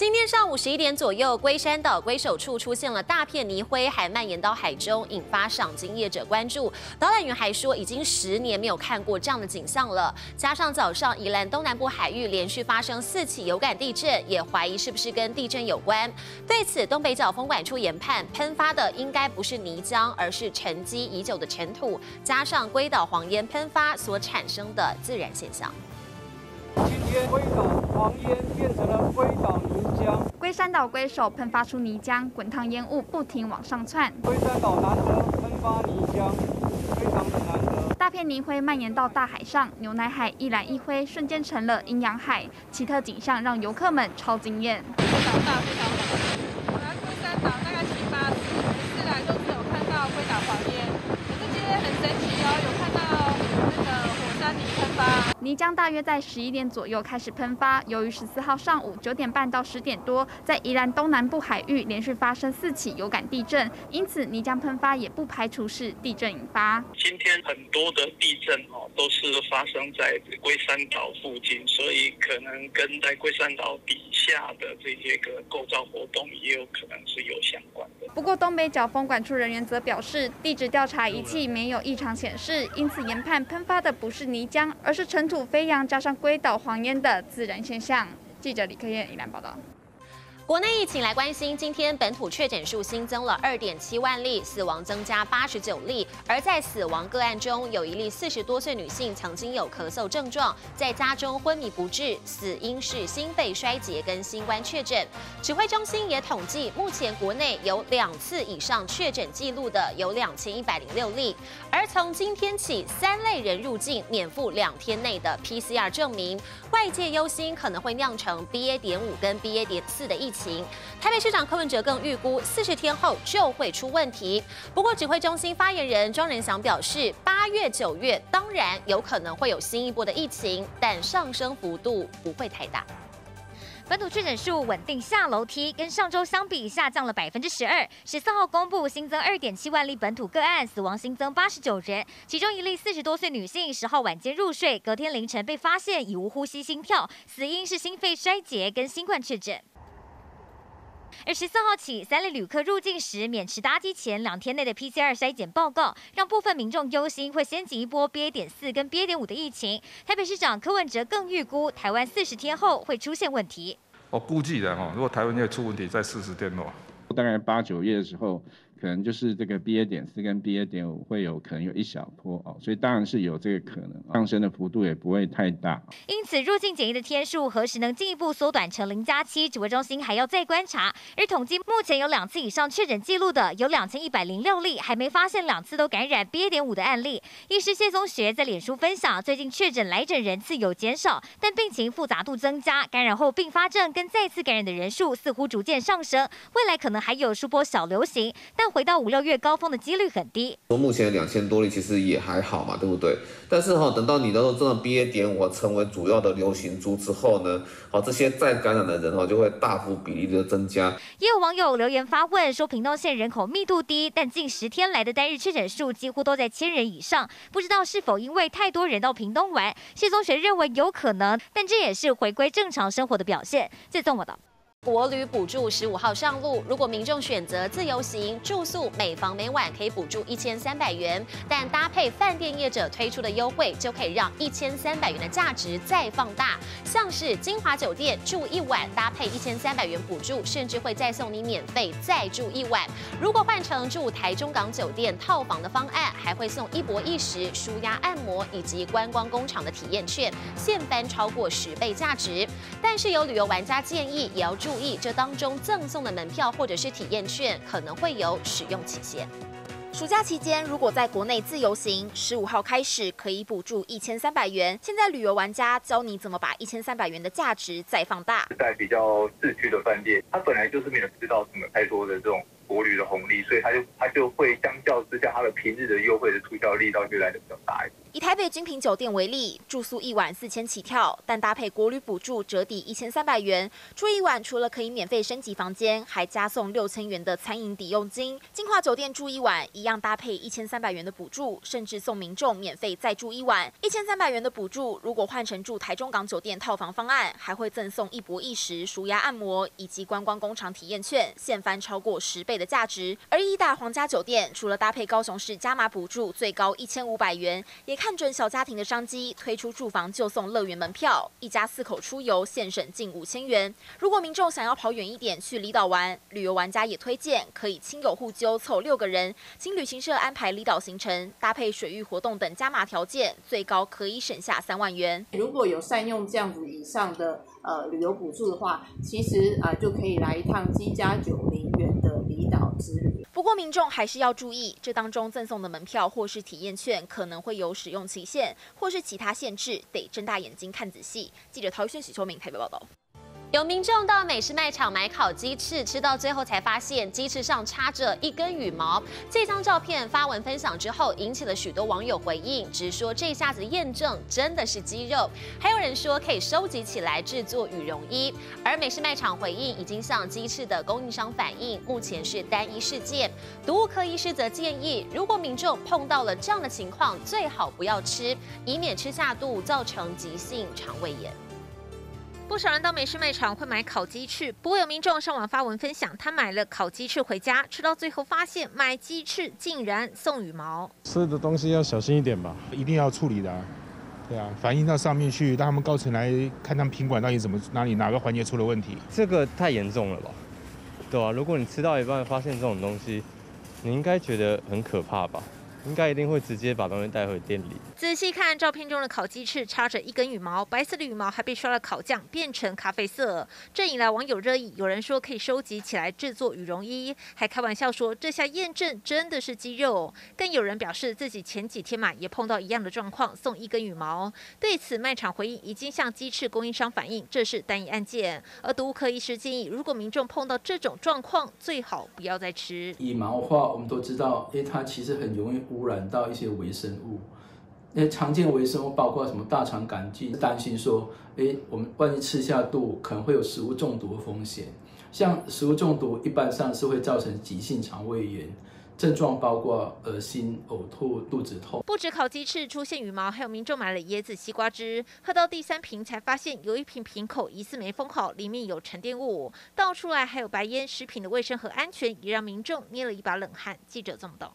今天上午十一点左右，龟山岛龟首处出现了大片泥灰，还蔓延到海中，引发赏金业者关注。导览员还说，已经十年没有看过这样的景象了。加上早上宜兰东南部海域连续发生四起有感地震，也怀疑是不是跟地震有关。对此，东北角风管处研判，喷发的应该不是泥浆，而是沉积已久的尘土，加上龟岛黄烟喷发所产生的自然现象。今天龟岛黄烟，龟山岛龟首喷发出泥浆，滚烫烟雾不停往上窜。龟山岛难得喷发泥浆，非常的难得。大片泥灰蔓延到大海上，牛奶海一蓝一灰，瞬间成了阴阳海，奇特景象让游客们超惊艳。非常大，非常大。我来龟山岛大概七八次，每次来都是有看到龟岛黄烟，可是今天很神奇哦，有看到那个火山泥喷发。泥浆大约在十一点左右开始喷发，由于十四号上午九点半到十点多，在宜兰东南部海域连续发生四起有感地震，因此泥浆喷发也不排除是地震引发。今天很多的地震哦，都是发生在龟山岛附近，所以可能跟在龟山岛比下的这些个构造活动也有可能是有相关的。不过东北角风管处人员则表示，地质调查仪器没有异常显示，因此研判喷发的不是泥浆，而是尘。土飞扬加上硅岛黄烟的自然现象。记者李克燕、依兰报道。国内疫情来关心，今天本土确诊数新增了二点七万例，死亡增加八十九例。而在死亡个案中，有一例四十多岁女性曾经有咳嗽症状，在家中昏迷不治，死因是心肺衰竭跟新冠确诊。指挥中心也统计，目前国内有两次以上确诊记录的有两千一百零六例。而从今天起，三类人入境免付两天内的 PCR 证明。外界忧心可能会酿成 BA. 点五跟 BA. 点四的疫情。台北市长柯文哲更预估四十天后就会出问题。不过指挥中心发言人庄仁祥表示，八月九月当然有可能会有新一波的疫情，但上升幅度不会太大。本土确诊数稳定下楼梯，跟上周相比下降了百分之十二。十四号公布新增二点七万例本土个案，死亡新增八十九人，其中一例四十多岁女性，十号晚间入睡，隔天凌晨被发现已无呼吸心跳，死因是心肺衰竭跟新冠确诊。而十四号起，三类旅客入境时免持搭机前两天内的 PCR 筛检报告，让部分民众忧心会掀起一波 BA. 点四跟 BA. 点五的疫情。台北市长柯文哲更预估，台湾四十天后会出现问题。我估计的哈，如果台湾要出问题，在四十天内，大概八九月的时候。可能就是这个 BA. 点四跟 BA. 点五会有可能有一小波哦，所以当然是有这个可能，上升的幅度也不会太大。因此，入境检疫的天数何时能进一步缩短成零加七，指挥中心还要再观察。而统计目前有两次以上确诊记录的有两千一百零六例，还没发现两次都感染 BA. 点五的案例。医师谢宗学在脸书分享，最近确诊来诊人次有减少，但病情复杂度增加，感染后并发症跟再次感染的人数似乎逐渐上升，未来可能还有数波小流行，但。回到五六月高峰的几率很低。说目前两千多例其实也还好嘛，对不对？但是哈，等到你的真的毕业点我成为主要的流行株之后呢，好，这些再感染的人哈就会大幅比例的增加。也有网友留言发问说，屏东县人口密度低，但近十天来的单日确诊数几乎都在千人以上，不知道是否因为太多人到屏东玩？谢宗学认为有可能，但这也是回归正常生活的表现。谢宗我的。国旅补助十五号上路，如果民众选择自由行，住宿每房每晚可以补助一千三百元，但搭配饭店业者推出的优惠，就可以让一千三百元的价值再放大。像是金华酒店住一晚搭配一千三百元补助，甚至会再送你免费再住一晚。如果换成住台中港酒店套房的方案，还会送一博一食、舒压按摩以及观光工厂的体验券，现翻超过十倍价值。但是有旅游玩家建议，也要注。注意，这当中赠送的门票或者是体验券可能会有使用期限。暑假期间，如果在国内自由行，十五号开始可以补助一千三百元。现在旅游玩家教你怎么把一千三百元的价值再放大。在比较市区的饭店，它本来就是没有吃到什么太多的这种国旅的红利，所以它就它就会相较之下，它的平日的优惠的促销力道就来的比较大一点。台北君品酒店为例，住宿一晚四千起跳，但搭配国旅补助折抵一千三百元，住一晚除了可以免费升级房间，还加送六千元的餐饮抵用金。金华酒店住一晚一样搭配一千三百元的补助，甚至送民众免费再住一晚。一千三百元的补助，如果换成住台中港酒店套房方案，还会赠送一博一食、舒压按摩以及观光工厂体验券，现翻超过十倍的价值。而一大皇家酒店除了搭配高雄市加码补助，最高一千五百元，也看准小家庭的商机，推出住房就送乐园门票，一家四口出游现省近五千元。如果民众想要跑远一点去离岛玩，旅游玩家也推荐可以亲友互揪凑六个人，请旅行社安排离岛行程，搭配水域活动等加码条件，最高可以省下三万元。如果有善用这样子以上的呃旅游补助的话，其实啊、就可以来一趟基加九零元的离岛之旅。不过民众还是要注意，这当中赠送的门票或是体验券可能会有使用期限，或是其他限制，得睁大眼睛看仔细。记者陶轩、许秋明台北报道。有民众到美式卖场买烤鸡翅，吃到最后才发现鸡翅上插着一根羽毛。这张照片发文分享之后，引起了许多网友回应，直说这下子验证真的是鸡肉。还有人说可以收集起来制作羽绒衣。而美式卖场回应已经向鸡翅的供应商反映，目前是单一事件。毒物科医师则建议，如果民众碰到了这样的情况，最好不要吃，以免吃下肚造成急性肠胃炎。不少人到美食卖场会买烤鸡翅，不过有民众上网发文分享，他买了烤鸡翅回家，吃到最后发现买鸡翅竟然送羽毛。吃的东西要小心一点吧，一定要处理的、啊。对啊，反映到上面去，让他们高层来看他们品管到底怎么哪里哪个环节出了问题。这个太严重了吧？对啊，如果你吃到一半发现这种东西，你应该觉得很可怕吧？应该一定会直接把东西带回店里。仔细看照片中的烤鸡翅，插着一根羽毛，白色的羽毛还被刷了烤酱，变成咖啡色，这引来网友热议。有人说可以收集起来制作羽绒衣，还开玩笑说这下验证真的是鸡肉。更有人表示自己前几天买也碰到一样的状况，送一根羽毛。对此，卖场回应已经向鸡翅供应商反映，这是单一案件。而毒物科医师建议，如果民众碰到这种状况，最好不要再吃。羽毛的话，我们都知道，因为，它其实很容易污染到一些微生物。那常见微生物包括什么大肠杆菌，担心说，诶，我们万一吃下肚，可能会有食物中毒的风险。像食物中毒，一般上是会造成急性肠胃炎。症状包括恶心、呕吐、肚子痛。不止烤鸡翅出现羽毛，还有民众买了椰子西瓜汁，喝到第三瓶才发现有一瓶瓶口疑似没封好，里面有沉淀物，倒出来还有白烟。食品的卫生和安全也让民众捏了一把冷汗。记者这么道。